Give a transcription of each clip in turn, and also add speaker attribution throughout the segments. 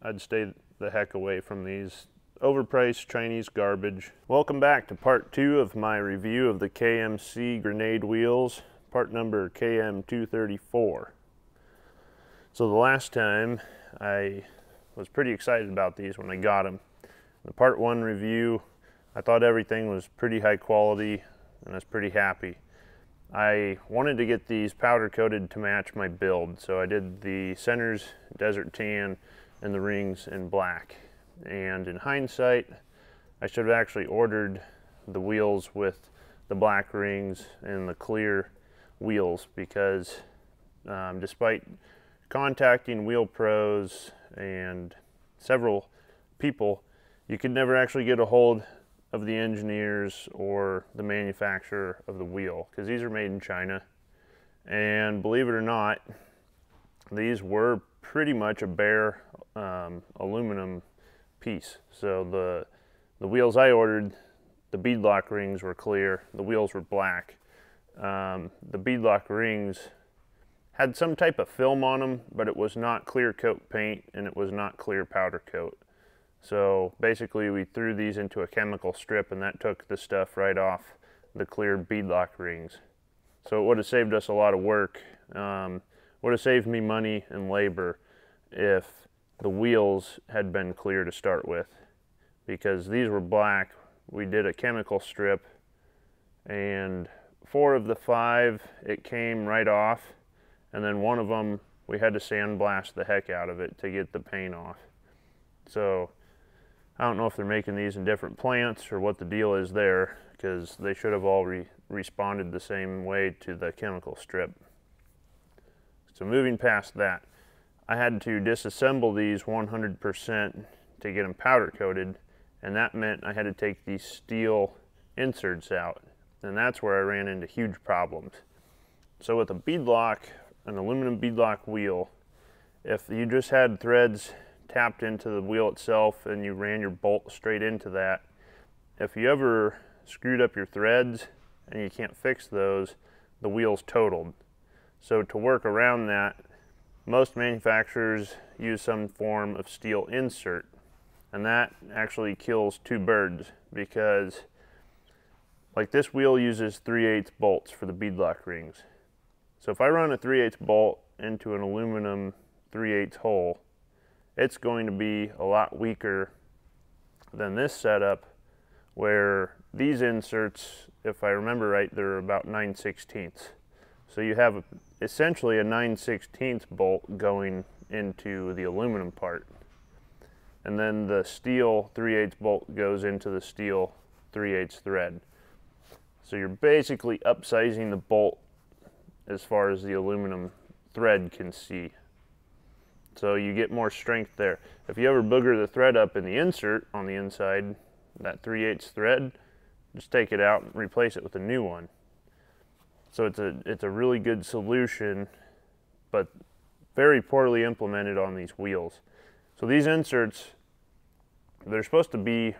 Speaker 1: I'd stay the heck away from these overpriced Chinese garbage. Welcome back to part two of my review of the KMC grenade wheels, part number KM234. So the last time I was pretty excited about these when I got them. The part one review, I thought everything was pretty high quality and I was pretty happy. I wanted to get these powder coated to match my build, so I did the centers desert tan and the rings in black. And in hindsight, I should have actually ordered the wheels with the black rings and the clear wheels because um, despite contacting wheel pros and several people, you could never actually get a hold of the engineers or the manufacturer of the wheel because these are made in China. And believe it or not, these were pretty much a bare um, aluminum piece. So the, the wheels I ordered, the beadlock rings were clear, the wheels were black. Um, the beadlock rings had some type of film on them, but it was not clear coat paint and it was not clear powder coat. So basically we threw these into a chemical strip and that took the stuff right off the cleared beadlock rings. So it would have saved us a lot of work. Um, would have saved me money and labor if the wheels had been clear to start with because these were black. We did a chemical strip and four of the five, it came right off. And then one of them, we had to sandblast the heck out of it to get the paint off. So I don't know if they're making these in different plants or what the deal is there because they should have all re responded the same way to the chemical strip. So moving past that, I had to disassemble these 100% to get them powder coated and that meant I had to take these steel inserts out and that's where I ran into huge problems. So with a beadlock, an aluminum beadlock wheel, if you just had threads tapped into the wheel itself and you ran your bolt straight into that, if you ever screwed up your threads and you can't fix those, the wheel's totaled. So to work around that, most manufacturers use some form of steel insert and that actually kills two birds because like this wheel uses 3 8 bolts for the beadlock rings. So if I run a 3 8 bolt into an aluminum 3 8 hole, it's going to be a lot weaker than this setup where these inserts, if I remember right, they're about 9 16ths. So you have essentially a 9 16th bolt going into the aluminum part. And then the steel 3 8 bolt goes into the steel 3 8 thread. So you're basically upsizing the bolt as far as the aluminum thread can see. So you get more strength there. If you ever booger the thread up in the insert on the inside, that 3 8 thread, just take it out and replace it with a new one. So it's a, it's a really good solution, but very poorly implemented on these wheels. So these inserts, they're supposed to be,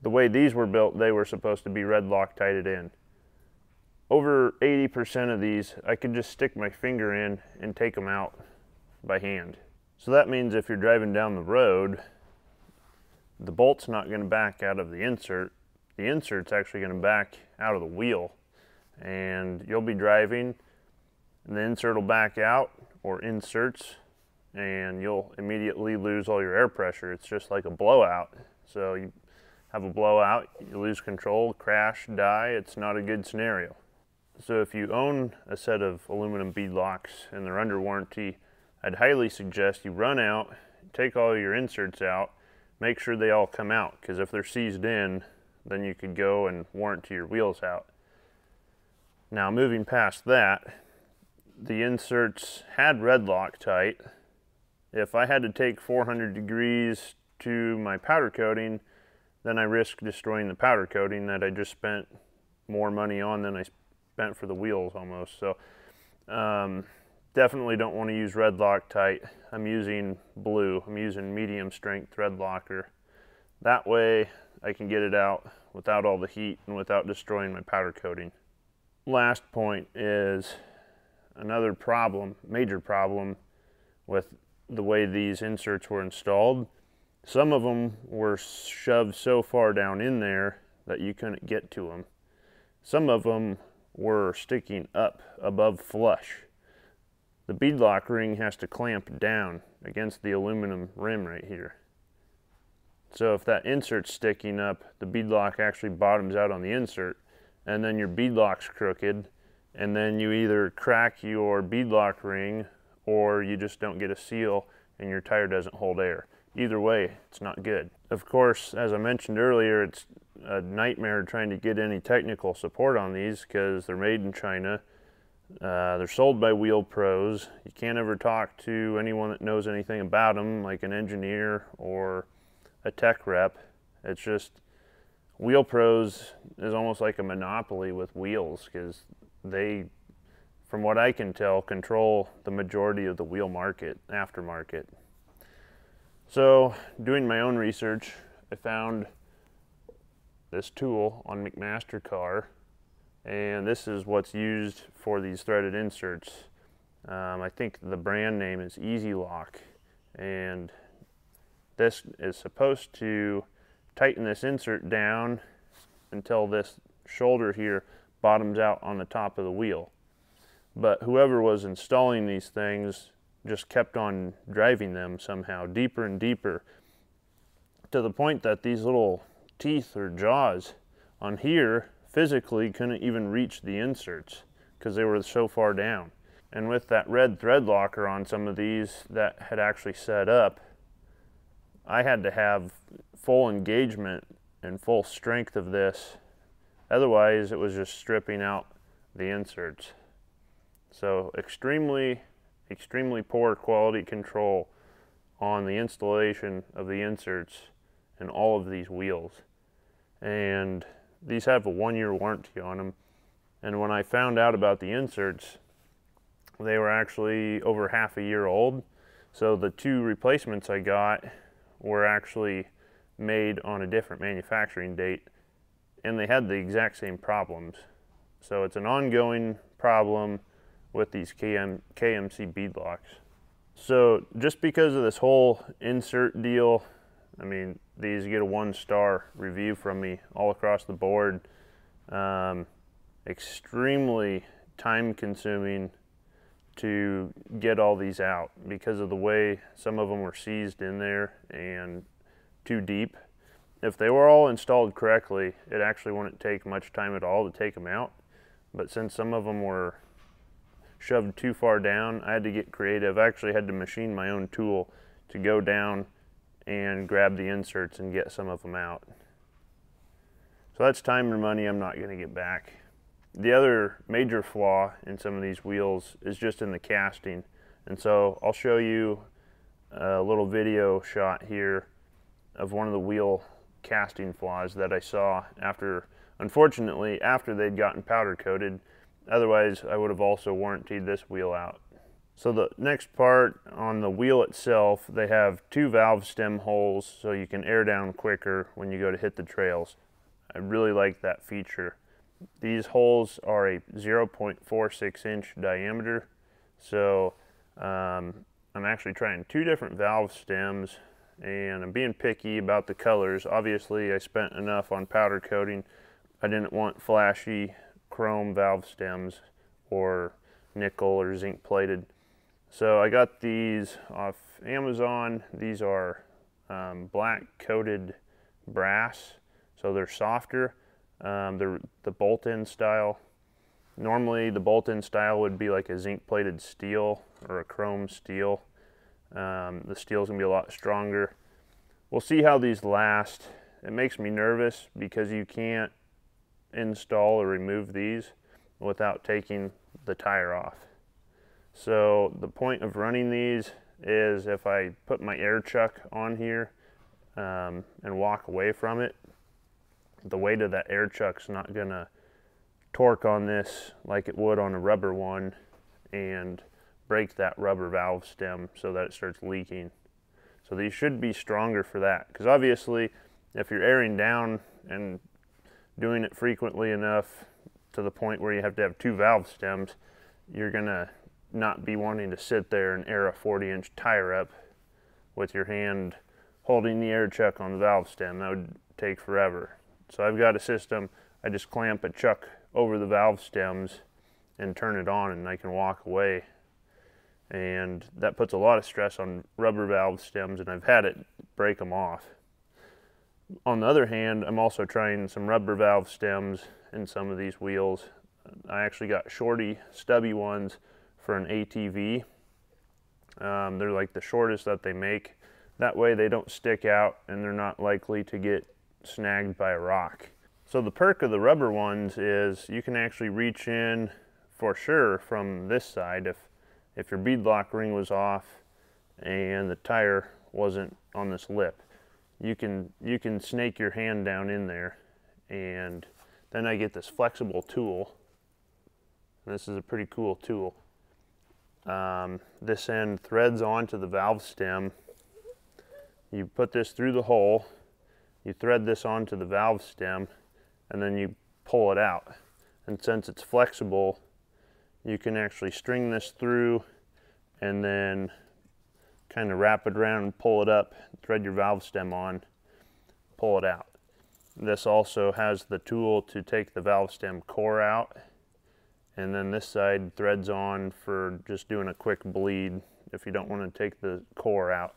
Speaker 1: the way these were built, they were supposed to be red Loctited in. Over 80% of these, I could just stick my finger in and take them out by hand. So that means if you're driving down the road, the bolt's not going to back out of the insert. The insert's actually going to back out of the wheel and you'll be driving and the insert will back out or inserts and you'll immediately lose all your air pressure. It's just like a blowout. So you have a blowout, you lose control, crash, die. It's not a good scenario. So if you own a set of aluminum bead locks and they're under warranty, I'd highly suggest you run out, take all your inserts out, make sure they all come out because if they're seized in, then you could go and warranty your wheels out. Now moving past that, the inserts had red Loctite. If I had to take 400 degrees to my powder coating, then I risk destroying the powder coating that I just spent more money on than I spent for the wheels almost. So um, definitely don't want to use red Loctite. I'm using blue. I'm using medium strength thread locker. That way I can get it out without all the heat and without destroying my powder coating last point is another problem, major problem with the way these inserts were installed. Some of them were shoved so far down in there that you couldn't get to them. Some of them were sticking up above flush. The beadlock ring has to clamp down against the aluminum rim right here. So if that insert's sticking up, the beadlock actually bottoms out on the insert and then your beadlock's crooked and then you either crack your beadlock ring or you just don't get a seal and your tire doesn't hold air. Either way, it's not good. Of course, as I mentioned earlier, it's a nightmare trying to get any technical support on these because they're made in China. Uh, they're sold by Wheel Pros. You can't ever talk to anyone that knows anything about them, like an engineer or a tech rep. It's just Wheel Pros is almost like a monopoly with wheels because they, from what I can tell, control the majority of the wheel market, aftermarket. So, doing my own research, I found this tool on McMaster-Carr, and this is what's used for these threaded inserts. Um, I think the brand name is E-Z Lok, and this is supposed to tighten this insert down until this shoulder here bottoms out on the top of the wheel. But whoever was installing these things just kept on driving them somehow deeper and deeper to the point that these little teeth or jaws on here physically couldn't even reach the inserts because they were so far down. And with that red thread locker on some of these that had actually set up, I had to have full engagement and full strength of this. Otherwise, it was just stripping out the inserts. So extremely, extremely poor quality control on the installation of the inserts in all of these wheels. And these have a one year warranty on them. And when I found out about the inserts, they were actually over half a year old. So the two replacements I got were actually made on a different manufacturing date and they had the exact same problems. So it's an ongoing problem with these KM, KMC beadlocks. So just because of this whole insert deal, I mean, these get a one star review from me all across the board. Um, extremely time consuming to get all these out because of the way some of them were seized in there and too deep. If they were all installed correctly, it actually wouldn't take much time at all to take them out. But since some of them were shoved too far down, I had to get creative. I actually had to machine my own tool to go down and grab the inserts and get some of them out. So that's time and money I'm not going to get back. The other major flaw in some of these wheels is just in the casting. And so I'll show you a little video shot here of one of the wheel casting flaws that I saw after, unfortunately, after they'd gotten powder coated. Otherwise, I would have also warranted this wheel out. So the next part on the wheel itself, they have two valve stem holes so you can air down quicker when you go to hit the trails. I really like that feature. These holes are a 0.46 inch diameter. So um, I'm actually trying two different valve stems and I'm being picky about the colors. Obviously I spent enough on powder coating. I didn't want flashy chrome valve stems or nickel or zinc plated. So I got these off Amazon. These are um, black coated brass, so they're softer. Um, they're the bolt-in style. Normally the bolt-in style would be like a zinc plated steel or a chrome steel. Um, the steel's gonna be a lot stronger. We'll see how these last. It makes me nervous because you can't install or remove these without taking the tire off. So the point of running these is if I put my air chuck on here um, and walk away from it, the weight of that air chuck's not gonna torque on this like it would on a rubber one and break that rubber valve stem so that it starts leaking. So these should be stronger for that because obviously if you're airing down and doing it frequently enough to the point where you have to have two valve stems, you're gonna not be wanting to sit there and air a 40 inch tire up with your hand holding the air chuck on the valve stem. That would take forever. So I've got a system, I just clamp a chuck over the valve stems and turn it on and I can walk away. And that puts a lot of stress on rubber valve stems and I've had it break them off. On the other hand, I'm also trying some rubber valve stems in some of these wheels. I actually got shorty, stubby ones for an ATV. Um, they're like the shortest that they make. That way they don't stick out and they're not likely to get snagged by a rock. So the perk of the rubber ones is you can actually reach in for sure from this side if, if your beadlock ring was off and the tire wasn't on this lip. You can, you can snake your hand down in there and then I get this flexible tool. This is a pretty cool tool. Um, this end threads onto the valve stem. You put this through the hole, you thread this onto the valve stem, and then you pull it out. And since it's flexible, you can actually string this through and then kind of wrap it around and pull it up, thread your valve stem on, pull it out. This also has the tool to take the valve stem core out and then this side threads on for just doing a quick bleed if you don't want to take the core out.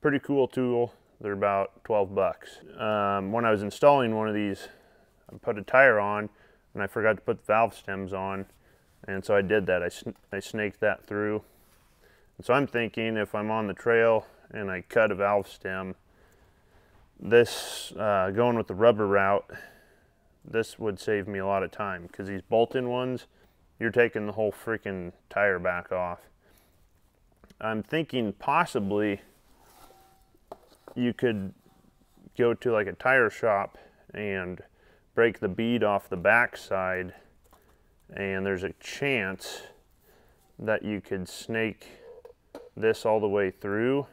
Speaker 1: Pretty cool tool. They're about 12 bucks. Um, when I was installing one of these, I put a tire on and I forgot to put the valve stems on. And so I did that. I, sn I snaked that through. And so I'm thinking if I'm on the trail and I cut a valve stem, this uh, going with the rubber route, this would save me a lot of time because these bolt-in ones, you're taking the whole freaking tire back off. I'm thinking possibly you could go to like a tire shop and break the bead off the back side and there's a chance that you could snake this all the way through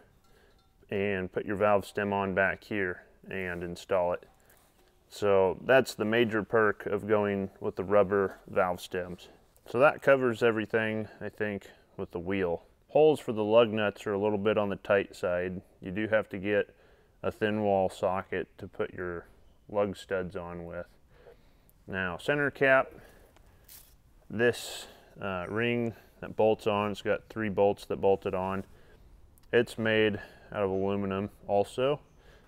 Speaker 1: and put your valve stem on back here and install it. So that's the major perk of going with the rubber valve stems. So that covers everything, I think, with the wheel. Holes for the lug nuts are a little bit on the tight side. You do have to get a thin wall socket to put your lug studs on with. Now, center cap, this uh, ring that bolts on, it's got three bolts that bolted on. It's made out of aluminum also.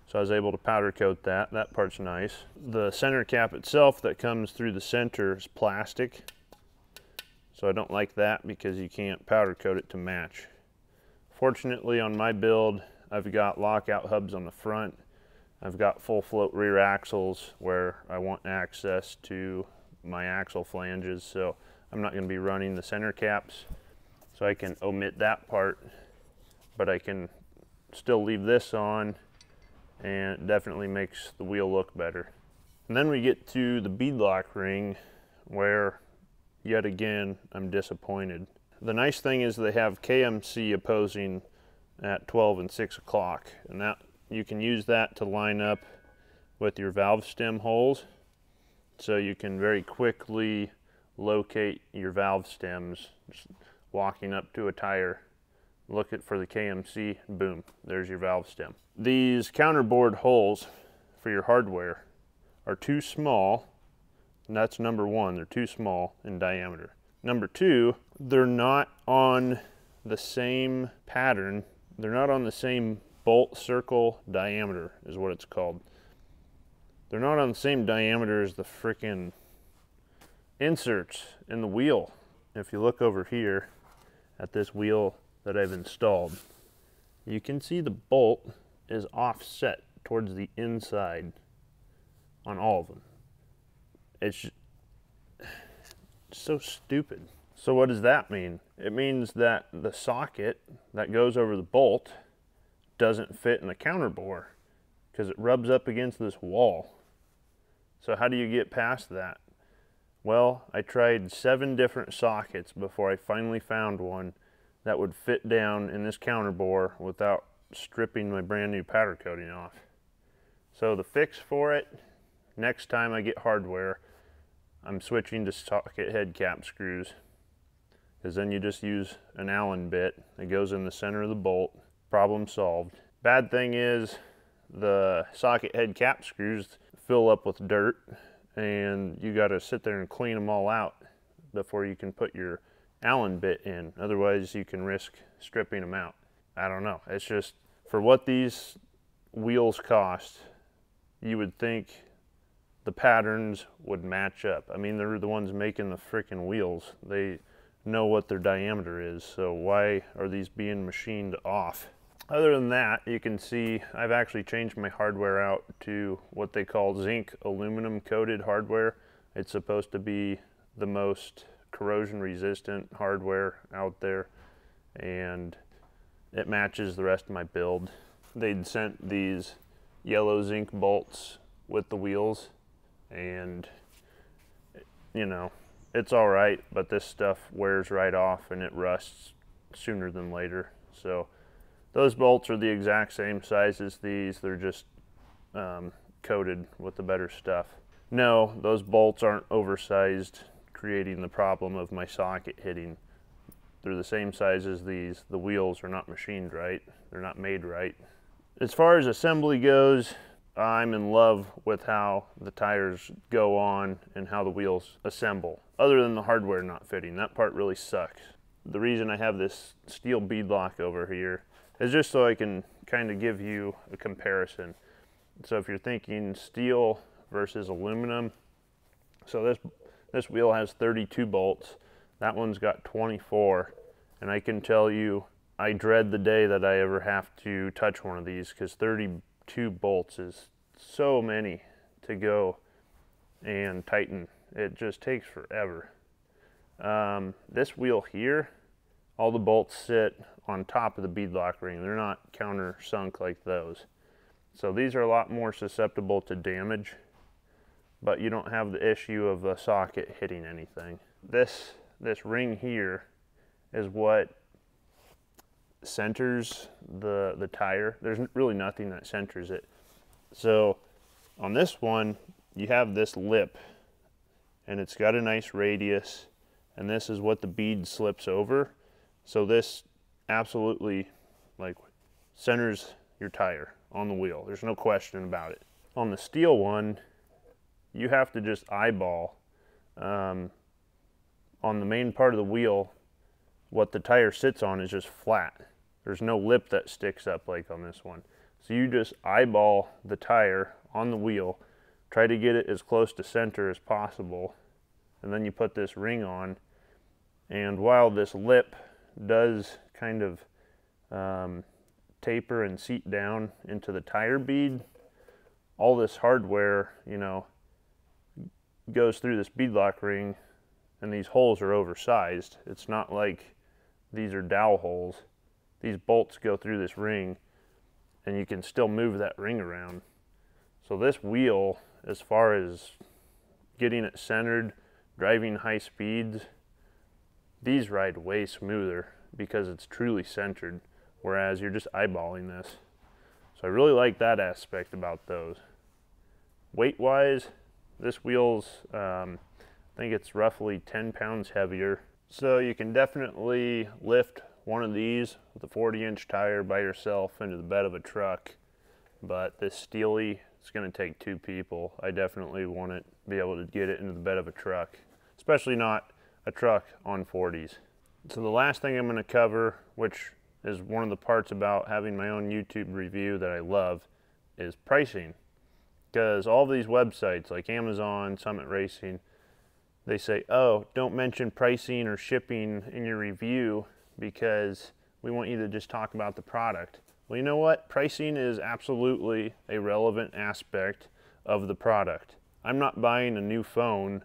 Speaker 1: So I was able to powder coat that. That part's nice. The center cap itself that comes through the center is plastic. So I don't like that because you can't powder coat it to match. Fortunately on my build, I've got lockout hubs on the front. I've got full float rear axles where I want access to my axle flanges. So I'm not gonna be running the center caps. So I can omit that part, but I can still leave this on and it definitely makes the wheel look better. And then we get to the beadlock ring where yet again I'm disappointed. The nice thing is they have KMC opposing at 12 and 6 o'clock and that you can use that to line up with your valve stem holes so you can very quickly locate your valve stems just walking up to a tire look at for the KMC boom there's your valve stem these counterbore holes for your hardware are too small. And that's number one, they're too small in diameter. Number two, they're not on the same pattern. They're not on the same bolt circle diameter is what it's called. They're not on the same diameter as the freaking inserts in the wheel. If you look over here at this wheel that I've installed, you can see the bolt is offset towards the inside on all of them. It's so stupid. So what does that mean? It means that the socket that goes over the bolt doesn't fit in the counter bore because it rubs up against this wall. So how do you get past that? Well, I tried seven different sockets before I finally found one that would fit down in this counter bore without stripping my brand new powder coating off. So the fix for it, next time I get hardware, I'm switching to socket head cap screws because then you just use an Allen bit that goes in the center of the bolt problem solved. Bad thing is the socket head cap screws fill up with dirt and you got to sit there and clean them all out before you can put your Allen bit in. Otherwise, you can risk stripping them out. I don't know. It's just for what these wheels cost, you would think the patterns would match up. I mean, they're the ones making the freaking wheels. They know what their diameter is, so why are these being machined off? Other than that, you can see I've actually changed my hardware out to what they call zinc aluminum coated hardware. It's supposed to be the most corrosion resistant hardware out there and it matches the rest of my build. They'd sent these yellow zinc bolts with the wheels and you know, it's all right, but this stuff wears right off and it rusts sooner than later. So those bolts are the exact same size as these. They're just um, coated with the better stuff. No, those bolts aren't oversized, creating the problem of my socket hitting. They're the same size as these. The wheels are not machined right. They're not made right. As far as assembly goes, I'm in love with how the tires go on and how the wheels assemble. Other than the hardware not fitting, that part really sucks. The reason I have this steel bead lock over here is just so I can kind of give you a comparison. So if you're thinking steel versus aluminum, so this, this wheel has 32 bolts, that one's got 24, and I can tell you I dread the day that I ever have to touch one of these because 32 bolts is so many to go and tighten. It just takes forever. Um, this wheel here, all the bolts sit on top of the beadlock ring. They're not countersunk like those. So these are a lot more susceptible to damage, but you don't have the issue of the socket hitting anything. This, this ring here is what centers the, the tire. There's really nothing that centers it. So on this one, you have this lip and it's got a nice radius and this is what the bead slips over. So this absolutely like centers your tire on the wheel. There's no question about it. On the steel one, you have to just eyeball um, on the main part of the wheel, what the tire sits on is just flat. There's no lip that sticks up like on this one. So you just eyeball the tire on the wheel, try to get it as close to center as possible, and then you put this ring on. And while this lip does kind of um, taper and seat down into the tire bead, all this hardware, you know, goes through this beadlock ring and these holes are oversized. It's not like these are dowel holes. These bolts go through this ring and you can still move that ring around. So this wheel, as far as getting it centered, driving high speeds, these ride way smoother because it's truly centered, whereas you're just eyeballing this. So I really like that aspect about those. Weight-wise, this wheel's, um, I think it's roughly 10 pounds heavier. So you can definitely lift one of these with a 40 inch tire by yourself into the bed of a truck. But this Steely, it's gonna take two people. I definitely want to be able to get it into the bed of a truck, especially not a truck on 40s. So the last thing I'm going to cover, which is one of the parts about having my own YouTube review that I love, is pricing. Because all these websites like Amazon, Summit Racing, they say, oh, don't mention pricing or shipping in your review because we want you to just talk about the product. Well, you know what? Pricing is absolutely a relevant aspect of the product. I'm not buying a new phone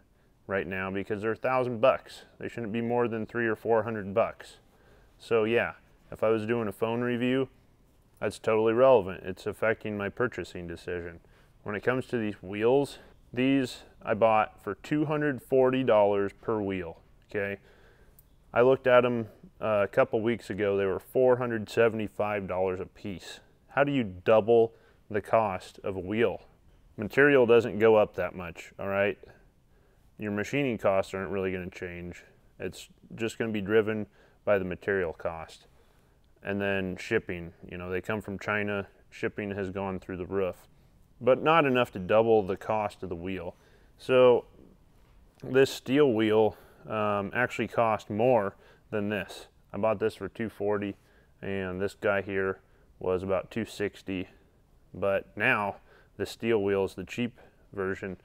Speaker 1: right now because they're a thousand bucks. They shouldn't be more than three or four hundred bucks. So yeah, if I was doing a phone review, that's totally relevant. It's affecting my purchasing decision. When it comes to these wheels, these I bought for $240 per wheel, okay? I looked at them uh, a couple weeks ago. They were $475 a piece. How do you double the cost of a wheel? Material doesn't go up that much, all right? Your machining costs aren't really going to change. It's just going to be driven by the material cost. and then shipping. You know, they come from China, shipping has gone through the roof, but not enough to double the cost of the wheel. So this steel wheel um, actually cost more than this. I bought this for 240 and this guy here was about 260 but now the steel wheel is the cheap version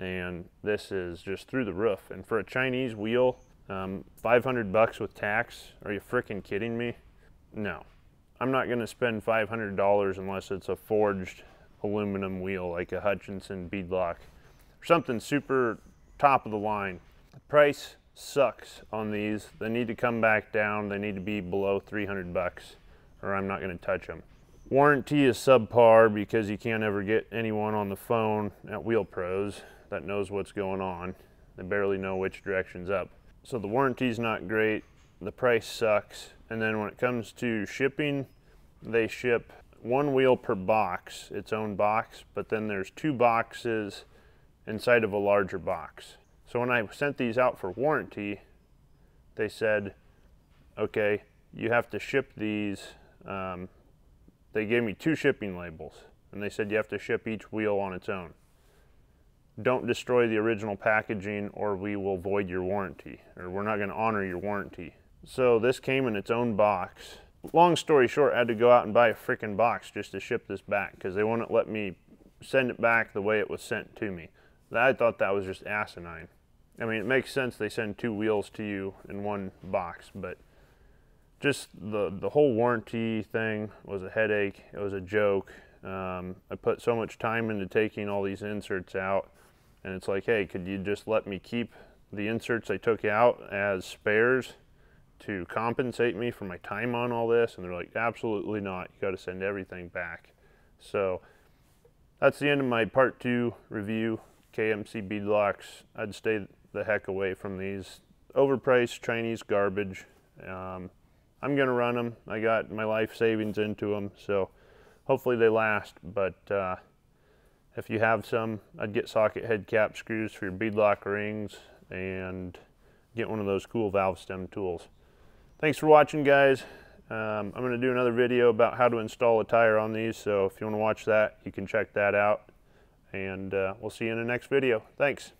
Speaker 1: and this is just through the roof. And for a Chinese wheel um, 500 bucks with tax? Are you freaking kidding me? No. I'm not gonna spend $500 unless it's a forged aluminum wheel like a Hutchinson beadlock. Or something super top of the line. The price sucks on these. They need to come back down. They need to be below 300 bucks or I'm not going to touch them Warranty is subpar because you can't ever get anyone on the phone at Wheel Pros that knows what's going on. They barely know which direction's up. So the warranty's not great, the price sucks, and then when it comes to shipping, they ship one wheel per box, its own box, but then there's two boxes inside of a larger box. So when I sent these out for warranty, they said, okay, you have to ship these um, they gave me two shipping labels and they said you have to ship each wheel on its own. Don't destroy the original packaging or we will void your warranty or we're not going to honor your warranty. So this came in its own box. Long story short, I had to go out and buy a freaking box just to ship this back because they wouldn't let me send it back the way it was sent to me. I thought that was just asinine. I mean, it makes sense they send two wheels to you in one box, but just the the whole warranty thing was a headache. It was a joke. Um, I put so much time into taking all these inserts out, and it's like, hey, could you just let me keep the inserts I took out as spares to compensate me for my time on all this? And they're like, absolutely not. You got to send everything back. So that's the end of my part two review. KMC beadlocks. I'd stay the heck away from these overpriced Chinese garbage. Um, I'm going to run them. I got my life savings into them, so hopefully they last. But uh, if you have some, I'd get socket head cap screws for your beadlock rings and get one of those cool valve stem tools. Thanks for watching, guys. Um, I'm going to do another video about how to install a tire on these, so if you want to watch that, you can check that out. And uh, we'll see you in the next video. Thanks.